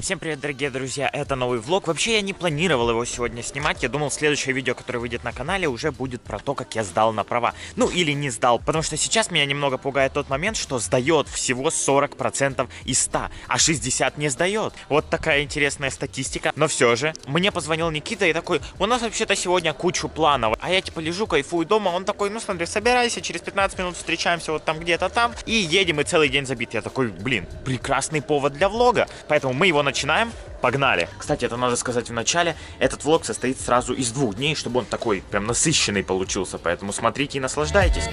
Всем привет, дорогие друзья, это новый влог. Вообще я не планировал его сегодня снимать, я думал следующее видео, которое выйдет на канале, уже будет про то, как я сдал на права. Ну или не сдал, потому что сейчас меня немного пугает тот момент, что сдает всего 40% из 100, а 60 не сдает. Вот такая интересная статистика. Но все же, мне позвонил Никита и такой, у нас вообще-то сегодня кучу планов. А я типа лежу, кайфую дома, он такой, ну смотри, собирайся, через 15 минут встречаемся вот там где-то там, и едем, и целый день забит. Я такой, блин, прекрасный повод для влога. Поэтому мы его начинаем. Погнали. Кстати, это надо сказать в начале. Этот влог состоит сразу из двух дней, чтобы он такой прям насыщенный получился. Поэтому смотрите и наслаждайтесь.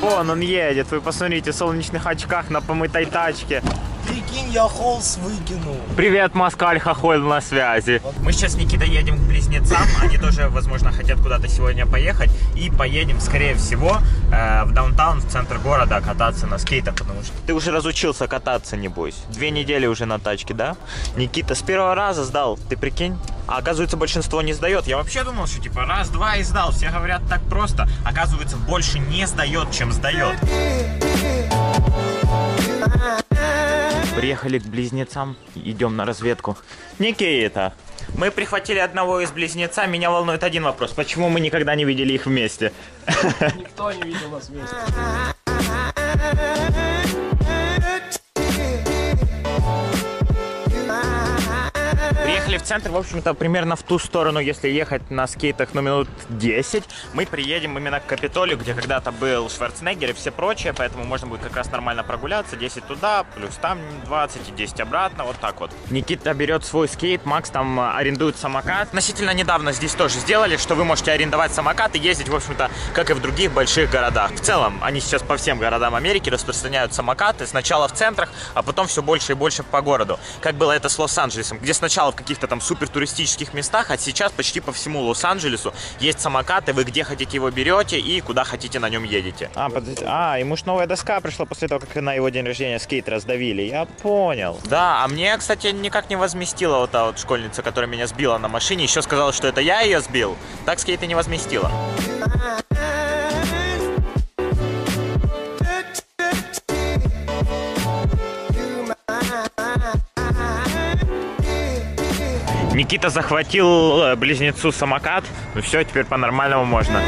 Вон он едет, вы посмотрите, в солнечных очках на помытой тачке. Прикинь, я холст выкинул. Привет, Москаль Хохоль на связи. Мы сейчас с Никитой едем к близнецам. Они тоже, возможно, хотят куда-то сегодня поехать. И поедем, скорее всего, э, в даунтаун, в центр города кататься на скейтах, потому что ты уже разучился кататься, небось. Две недели уже на тачке, да? Никита с первого раза сдал, ты прикинь? А оказывается, большинство не сдает. Я вообще думал, что типа раз-два и сдал. Все говорят так просто. Оказывается, больше не сдает, чем сдает. Приехали к близнецам, идем на разведку. Никита, мы прихватили одного из близнеца. Меня волнует один вопрос. Почему мы никогда не видели их вместе? Никто не видел нас вместе. Приехали в центр, в общем-то, примерно в ту сторону, если ехать на скейтах, ну, минут 10. Мы приедем именно к Капитолию, где когда-то был Шварценеггер и все прочее, поэтому можно будет как раз нормально прогуляться. 10 туда, плюс там 20 и 10 обратно, вот так вот. Никита берет свой скейт, Макс там а, арендует самокат. Относительно недавно здесь тоже сделали, что вы можете арендовать самокат и ездить, в общем-то, как и в других больших городах. В целом, они сейчас по всем городам Америки распространяют самокаты, сначала в центрах, а потом все больше и больше по городу. Как было это с Лос-Анджелесом, где сначала в каких-то там супер туристических местах, а сейчас почти по всему Лос-Анджелесу есть самокаты, вы где хотите его берете и куда хотите на нем едете. А, подожди, а, ему ж новая доска пришла после того, как на его день рождения скейт раздавили, я понял. Да, а мне, кстати, никак не возместила вот та вот школьница, которая меня сбила на машине, еще сказала, что это я ее сбил, так скейт и не возместила. Никита захватил э, близнецу самокат. Ну все, теперь по-нормальному можно.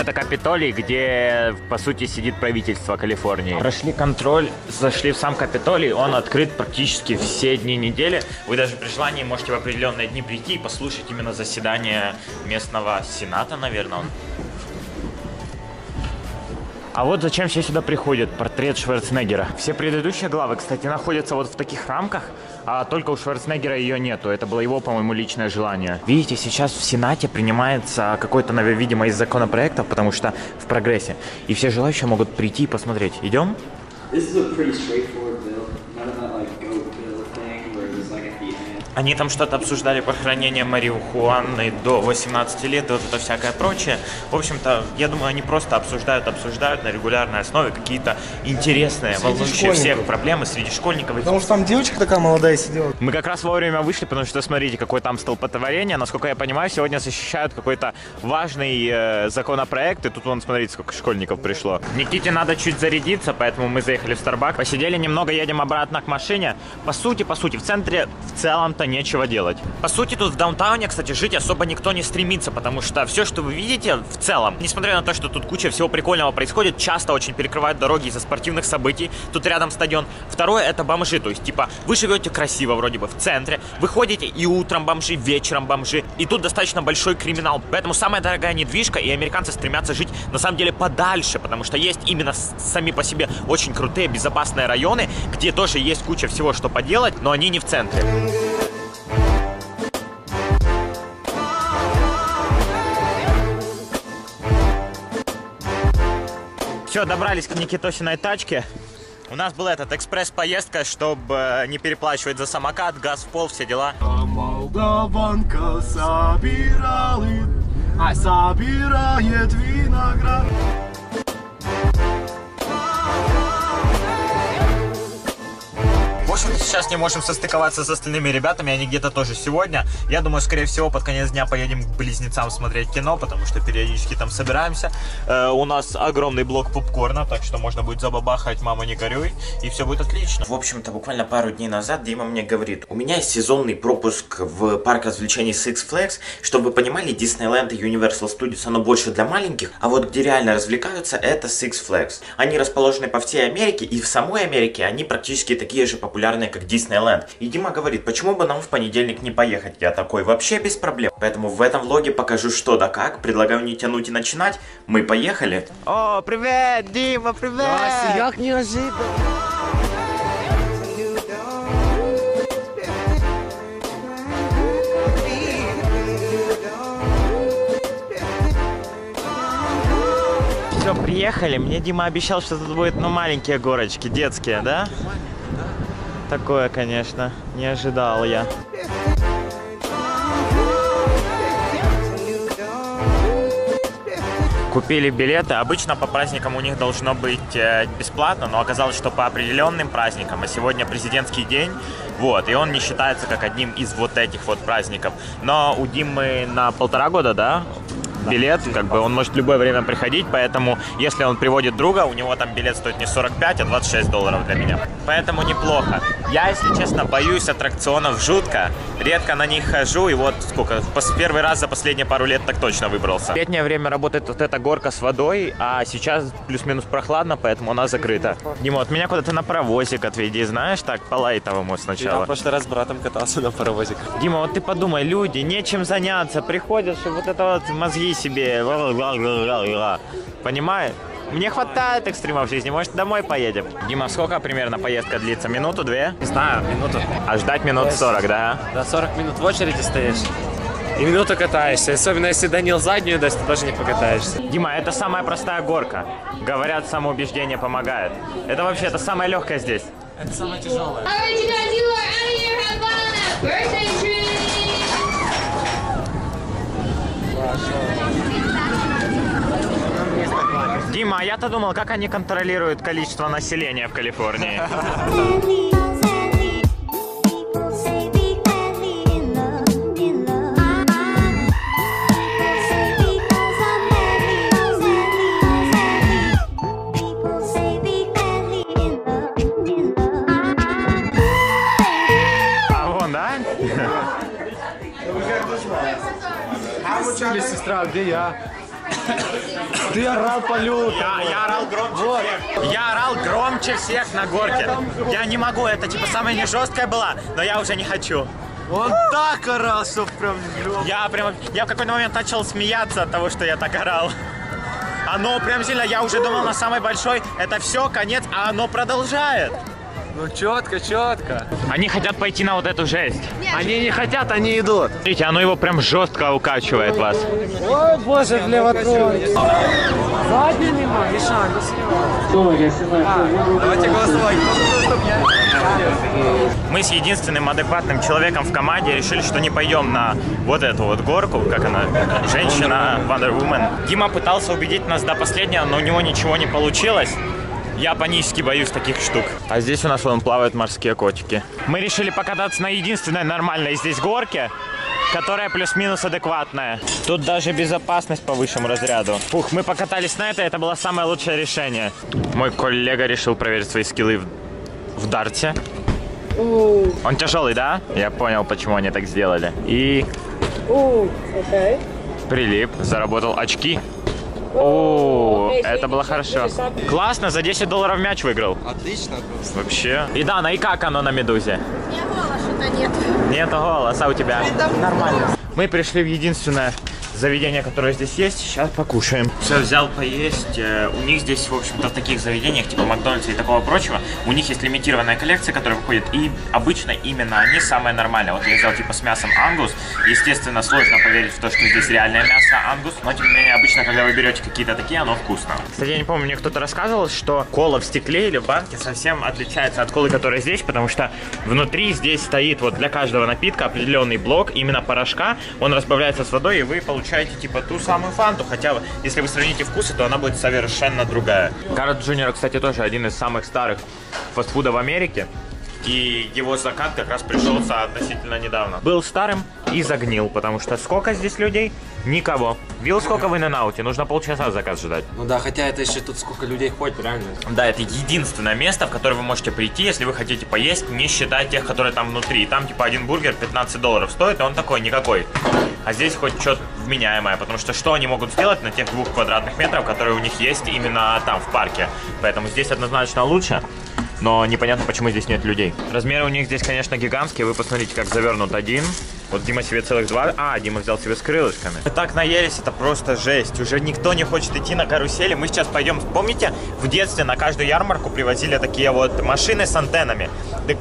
Это Капитолий, где, по сути, сидит правительство Калифорнии. Прошли контроль, зашли в сам Капитолий. Он открыт практически все дни недели. Вы даже при желании можете в определенные дни прийти и послушать именно заседание местного сената, наверное. А вот зачем все сюда приходят. Портрет Шварценеггера. Все предыдущие главы, кстати, находятся вот в таких рамках, а только у Шварценеггера ее нету. Это было его, по-моему, личное желание. Видите, сейчас в Сенате принимается какой-то, наверное, видимо, из законопроектов, потому что в прогрессе. И все желающие могут прийти и посмотреть. Идем? This is a pretty straightforward Они там что-то обсуждали про хранение марихуаны до 18 лет и вот это всякое прочее. В общем-то, я думаю, они просто обсуждают, обсуждают на регулярной основе какие-то интересные, Среди волнующие всех проблемы среди школьников. Потому что там девочка такая молодая сидела. Мы как раз вовремя вышли, потому что смотрите, какое там столпотворение. Насколько я понимаю, сегодня защищают какой-то важный э, законопроект. И тут вон, смотрите, сколько школьников пришло. Никите надо чуть зарядиться, поэтому мы заехали в Starbucks. Посидели немного, едем обратно к машине. По сути, по сути, в центре в целом-то нечего делать. По сути, тут в даунтауне, кстати, жить особо никто не стремится, потому что все, что вы видите в целом, несмотря на то, что тут куча всего прикольного происходит, часто очень перекрывают дороги из-за спортивных событий. Тут рядом стадион. Второе это бомжи, то есть типа вы живете красиво вроде бы в центре, вы ходите и утром бомжи, вечером бомжи, и тут достаточно большой криминал. Поэтому самая дорогая недвижка, и американцы стремятся жить на самом деле подальше, потому что есть именно сами по себе очень крутые безопасные районы, где тоже есть куча всего, что поделать, но они не в центре. Все, добрались к Никитосиной тачке. У нас была этот экспресс-поездка, чтобы не переплачивать за самокат, газ в пол, все дела. Молдаванка собирает, а собирает виноград. Сейчас не можем состыковаться с остальными ребятами, они где-то тоже сегодня. Я думаю, скорее всего, под конец дня поедем к близнецам смотреть кино, потому что периодически там собираемся. Э, у нас огромный блок попкорна, так что можно будет забабахать «Мама, не горюй», и все будет отлично. В общем-то, буквально пару дней назад Дима мне говорит, у меня есть сезонный пропуск в парк развлечений Six Flags. Чтобы вы понимали, Disneyland и Universal Studios, оно больше для маленьких, а вот где реально развлекаются, это Six Flags. Они расположены по всей Америке, и в самой Америке они практически такие же популярные, как Disneyland. И Дима говорит, почему бы нам в понедельник не поехать? Я такой, вообще без проблем. Поэтому в этом влоге покажу что да как, предлагаю не тянуть и начинать. Мы поехали. О, привет, Дима, привет! Як неожиданно. Все, приехали. Мне Дима обещал, что тут будет, ну, маленькие горочки, детские, да? Такое, конечно, не ожидал я. Купили билеты. Обычно по праздникам у них должно быть э, бесплатно, но оказалось, что по определенным праздникам, а сегодня президентский день, вот, и он не считается как одним из вот этих вот праздников. Но у Димы на полтора года, да, билет, как бы он может в любое время приходить, поэтому если он приводит друга, у него там билет стоит не 45, а 26 долларов для меня. Поэтому неплохо. Я, если честно, боюсь аттракционов жутко, редко на них хожу, и вот сколько, первый раз за последние пару лет так точно выбрался. В летнее время работает вот эта горка с водой, а сейчас плюс-минус прохладно, поэтому она закрыта. Дима, вот меня куда-то на паровозик отведи, знаешь, так, по лайтовому Я сначала. в прошлый раз с братом катался на паровозик. Дима, вот ты подумай, люди, нечем заняться, приходят, чтобы вот это вот мозги себе, ла-ла-ла-ла-ла-ла. понимаешь? Мне хватает экстрима в жизни, может домой поедем? Дима, сколько примерно поездка длится? Минуту, две? Не знаю, минуту. А ждать минут 40, да? До 40 минут в очереди стоишь. И минуту катаешься. Особенно если Данил заднюю даст, ты тоже не покатаешься. Дима, это самая простая горка. Говорят, самоубеждение помогает. Это вообще, это самое легкое здесь. Это самое тяжелое. Right, Дима, а я-то думал, как они контролируют количество населения в Калифорнии. Ты орал по люту. Я, я орал громче всех. Я орал громче всех на горке. Я не могу, это типа самая не жесткая была, но я уже не хочу. Он так орал, что прям. Я прям, я в какой-то момент начал смеяться от того, что я так орал. Оно прям сильно, я уже думал на самой большой, это все, конец, а оно продолжает. Ну четко, четко. Они хотят пойти на вот эту жесть. Они не хотят, они идут. Смотрите, оно его прям жестко укачивает вас. Ой, боже, влево трое. Задний нема, Мишань, Давайте голосовать. Мы с единственным адекватным человеком в команде решили, что не пойдем на вот эту вот горку, как она, женщина, Wonder Woman. Дима пытался убедить нас до последнего, но у него ничего не получилось. Я панически боюсь таких штук. А здесь у нас вон плавают морские котики. Мы решили покататься на единственной нормальной здесь горке, которая плюс-минус адекватная. Тут даже безопасность по высшему разряду. Ух, мы покатались на этой, это было самое лучшее решение. Мой коллега решил проверить свои скиллы в, в дарте. Он тяжелый, да? Я понял, почему они так сделали. И... Прилип, заработал очки. О, это было хорошо. Классно, за 10 долларов мяч выиграл. Отлично. Вообще. И Дана, и как оно на медузе? Не голоса-то нет. Нету голоса у тебя. Нормально. Мы пришли в единственное заведение, которое здесь есть. Сейчас покушаем. Все, взял поесть. Э, У них здесь, в общем-то, в таких заведениях, типа Макдональдса и такого прочего, у них есть лимитированная коллекция, которая выходит. И обычно именно они самые нормальные. Вот я взял типа с мясом ангус. Естественно, сложно поверить в то, что здесь реальное мясо ангус. Но, тем не менее, обычно, когда вы берете какие-то такие, оно вкусно. Кстати, я не помню, мне кто-то рассказывал, что кола в стекле или в банке совсем отличается от колы, которая здесь, потому что внутри здесь стоит вот для каждого напитка определенный блок именно порошка. Он разбавляется с водой, и вы получаете типа ту самую фанту. Хотя, если вы сравните вкусы, то она будет совершенно другая. Carl Junior, кстати, тоже один из самых старых фастфудов в Америке. И его закат как раз пришелся относительно недавно. Был старым и загнил, потому что сколько здесь людей? Никого. Видел, сколько в In-N-Out е? Нужно полчаса заказ ждать. Ну да, хотя это еще тут сколько людей ходит, реально. Да, это единственное место, в которое вы можете прийти, если вы хотите поесть, не считая тех, которые там внутри. И там типа один бургер 15 долларов стоит, и он такой никакой. А здесь хоть что-то вменяемое, потому что что они могут сделать на тех двух квадратных метрах, которые у них есть именно там, в парке. Поэтому здесь однозначно лучше. Но непонятно, почему здесь нет людей. Размеры у них здесь, конечно, гигантские. Вы посмотрите, как завернут один. Вот Дима себе целых два. А, Дима взял себе с крылышками. Мы так наелись, это просто жесть. Уже никто не хочет идти на карусели. Мы сейчас пойдем. Помните, в детстве на каждую ярмарку привозили такие вот машины с антеннами.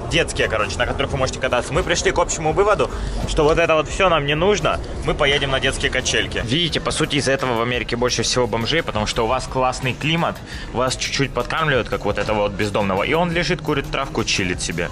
Детские, короче, на которых вы можете кататься. Мы пришли к общему выводу, что вот это вот все нам не нужно. Мы поедем на детские качельки. Видите, по сути, из-за этого в Америке больше всего бомжей, потому что у вас классный климат, вас чуть-чуть подкармливают, как вот этого вот бездомного, и он лежит, курит травку, чилит себе.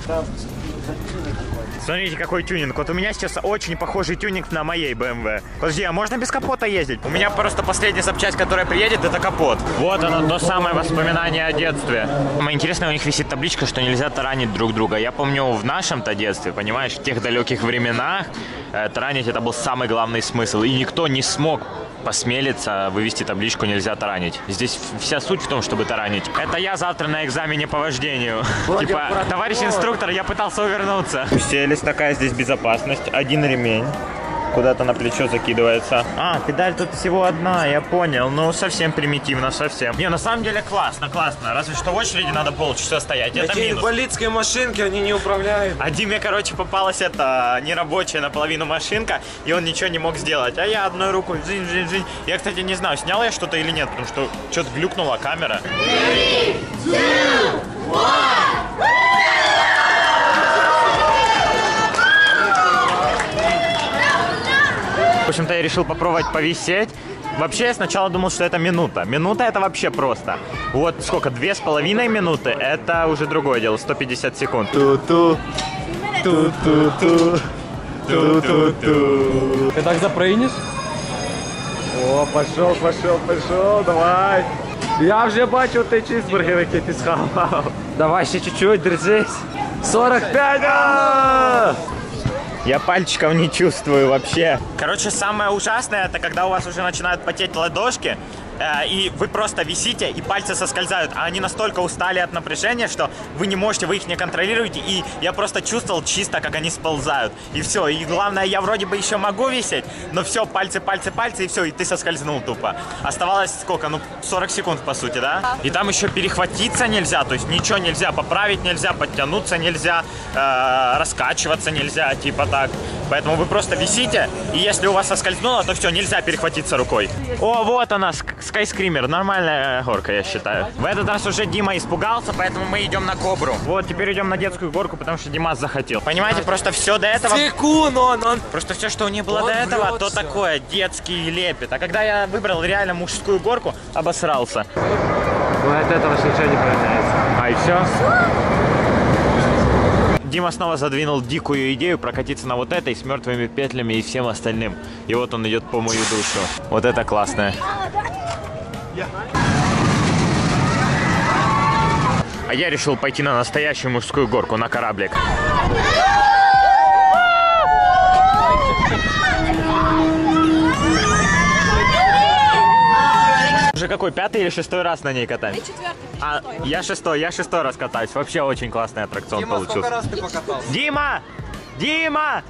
Смотрите, какой тюнинг. Вот у меня сейчас очень похожий тюнинг на моей BMW. Подожди, а можно без капота ездить? У меня просто последняя запчасть, которая приедет, это капот. Вот оно, то самое воспоминание о детстве. Самое интересное, у них висит табличка, что нельзя таранить друг друга. Я помню в нашем-то детстве, понимаешь, в тех далеких временах э, таранить это был самый главный смысл. И никто не смог посмелиться вывести табличку «Нельзя таранить». Здесь вся суть в том, чтобы таранить. Это я завтра на экзамене по вождению. Типа, товарищ инструктор, я пытался увернуться. Уселись, такая здесь безопасность. Один ремень куда-то на плечо закидывается. А, педаль тут всего одна, я понял. Ну, совсем примитивно, совсем. Не, на самом деле классно, классно. Разве что в очереди надо полчаса стоять. Это Эти минус. инвалидские машинки, они не управляют. А Диме, короче, попалась эта нерабочая наполовину машинка, и он ничего не мог сделать. А я одной рукой жинь, жинь, жинь. Я, кстати, не знаю, снял я что-то или нет, потому что что-то глюкнула камера. В общем-то, я решил попробовать повисеть. Вообще, я сначала думал, что это минута. Минута это вообще просто. Вот сколько, две с половиной минуты, это уже другое дело, 150 секунд. Ту-ту, ту-ту-ту, ту-ту-ту. Ти так заприйняш? О, пішов, пішов, пішов, давай. Я вже бачив той чизбургер, який ти схавав. Давай ще чуть-чуть, держись. 45! Я пальчиков не чувствую вообще. Короче, самое ужасное, это когда у вас уже начинают потеть ладошки, э, и вы просто висите, и пальцы соскользают, а они настолько устали от напряжения, что вы не можете, вы их не контролируете, и я просто чувствовал чисто, как они сползают. И все, и главное, я вроде бы еще могу висеть, но все, пальцы, пальцы, пальцы, и все, и ты соскользнул тупо. Оставалось сколько, ну, 40 секунд, по сути, да? И там еще перехватиться нельзя, то есть ничего нельзя, поправить нельзя, подтянуться нельзя, э, раскачиваться нельзя, типа так. Поэтому вы просто висите, и если у вас соскользнуло, то все, нельзя перехватиться рукой. О, вот она, ск- скайскример, нормальная горка, я считаю. В этот раз уже Дима испугался, поэтому мы идем на Кобру. Вот, теперь идем на детскую горку, потому что Димас захотел. Понимаете, просто все до этого... Секунд, он, он. Просто все, что у них было Он до этого, то такое, детский лепет. А когда я выбрал реально мужскую горку, обосрался. Ну, от этого ж нічого не появляється. А и все? Дима снова задвинул дикую идею прокатиться на вот этой с мертвыми петлями и всем остальным. И вот он идет по мою душу. Вот это классное. А я решил пойти на настоящую мужскую горку, на кораблик. Уже какой, пятый или шестой раз на ней катаемся? А, я шестой, я шестой раз катаюсь. Вообще очень классный аттракцион получился. раз ти покатався? Дима! Дима!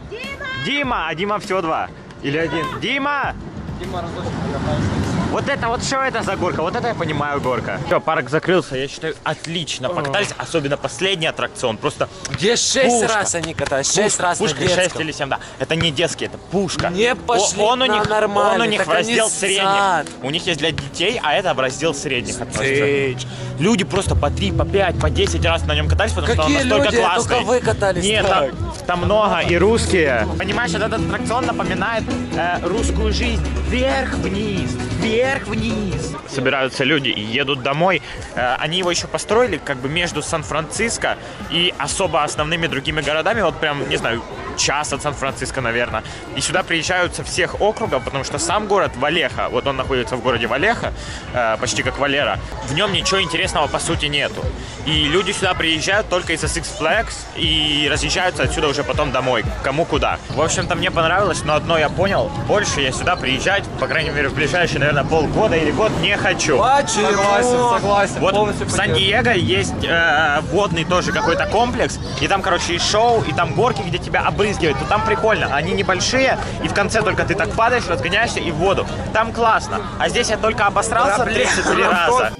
Дима! А Дима всего два. Или один. Дима! Діма разочок покатався. Вот это, вот что это за горка? Вот это я понимаю горка. Все, парк закрылся, я считаю, отлично покатались. Особенно последний аттракцион. Просто Где шесть Пушка. раз они катались, шесть раз пушка на 6 детском. или 7, да. Это не детский, это пушка. Не пошли он у на них, нормальный, Он у них так в раздел средних. сад. У них есть для детей, а это в раздел средних относится. Люди просто по 3, по 5, по 10 раз на нем катались, потому Какие что он настолько люди? классный. Только вы катались Нет, так. там, там много и русские. Понимаешь, этот аттракцион напоминает э, русскую жизнь. Вверх-вниз, вверх-вниз. Собираются люди и едут домой. Э, они его еще построили как бы между Сан-Франциско и особо основными другими городами. Вот прям, не знаю, час от Сан-Франциско, наверное. И сюда приезжают со всех округов, потому что сам город Валеха, вот он находится в городе Валеха, э, почти как Валера, в нем ничего интересного по сути нету. И люди сюда приезжают только из-за Six Flags и разъезжаются отсюда уже потом домой, кому куда. В общем-то, мне понравилось, но одно я понял, больше я сюда приезжать, по крайней мере, в ближайшие, наверное, полгода или год не хочу. Согласен, согласен. Вот полностью в. Сан-Диего есть э, водный тоже какой-то комплекс, и там, короче, и шоу, и там горки, где тебя обрызгивают. То там прикольно, они небольшие, и в конце только ты так падаешь, разгоняешься и в воду. Там классно. А здесь я только обосрался 33 раза.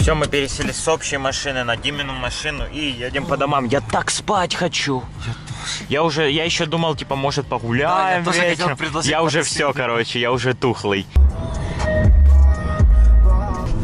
Все, мы пересели с общей машины на Димину машину и едем по домам. Я так спать хочу. Я уже, я еще думал, типа, может, погуляем тоже хотел вечером. Я уже все, короче, я уже тухлый.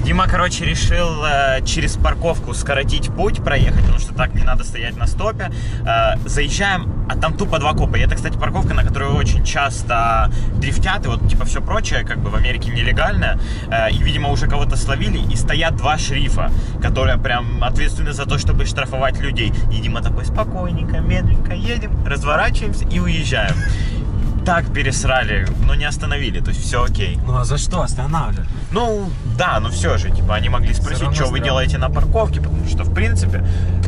Дима, короче, решил э, через парковку скоротить путь, проехать, потому что так не надо стоять на стопе. Э, заезжаем, а там тупо два копа. И это, кстати, парковка, на которую очень часто дрифтят, и вот, типа, все прочее, как бы в Америке нелегальное. Э, и, видимо, уже кого-то словили, и стоят два шерифа, которые прям ответственны за то, чтобы штрафовать людей. И Дима такой, спокойненько, медленненько едем, разворачиваемся и уезжаем. Так пересрали, но не остановили, то есть все окей. Ну а за что останавливать? Ну, да, но все же, типа, они могли спросить, что вы делаете на парковке, потому что, в принципе,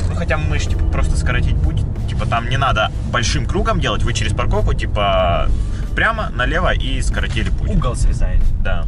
ну, хотя мы же, типа, просто скоротить путь, типа, там не надо большим кругом делать, вы через парковку, типа, прямо налево и скоротили путь. Угол срезает. Да.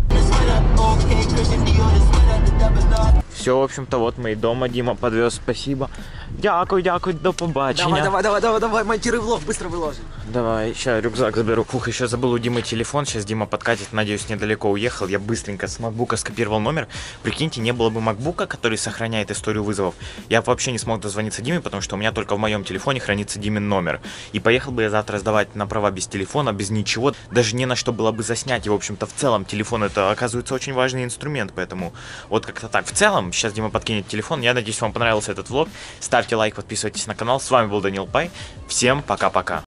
Все, в общем-то, вот мы и дома, Дима подвез, спасибо. Дякую, дякую, до побачення. давай, давай, давай, давай, монтируй влог, быстро выложи. Давай, сейчас рюкзак заберу. Фух, еще забыл у Димы телефон. Сейчас Дима подкатит, надеюсь, недалеко уехал. Я быстренько с макбука скопировал номер. Прикиньте, не было бы макбука, который сохраняет историю вызовов. Я вообще не смог дозвониться Диме, потому что у меня только в моем телефоне хранится Димин номер. И поехал бы я завтра сдавать на права без телефона, без ничего. Даже не на что было бы заснять. И, в общем-то, в целом телефон это, оказывается, очень важный инструмент. Поэтому вот как-то так. В целом, сейчас Дима подкинет телефон. Я надеюсь, вам понравился этот влог. Ставьте лайк, подписывайтесь на канал. С вами был Данил Пай. Всем пока-пока.